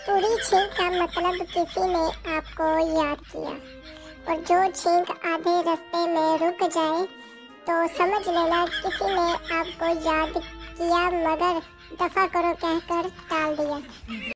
पूरी छींक का मतलब किसी ने आपको याद किया। और जो छींक आधे रास्ते में रुक जाए तो समझ लेना किसी ने आपको याद किया, मगर दफ़ा करो कहकर टाल दिया।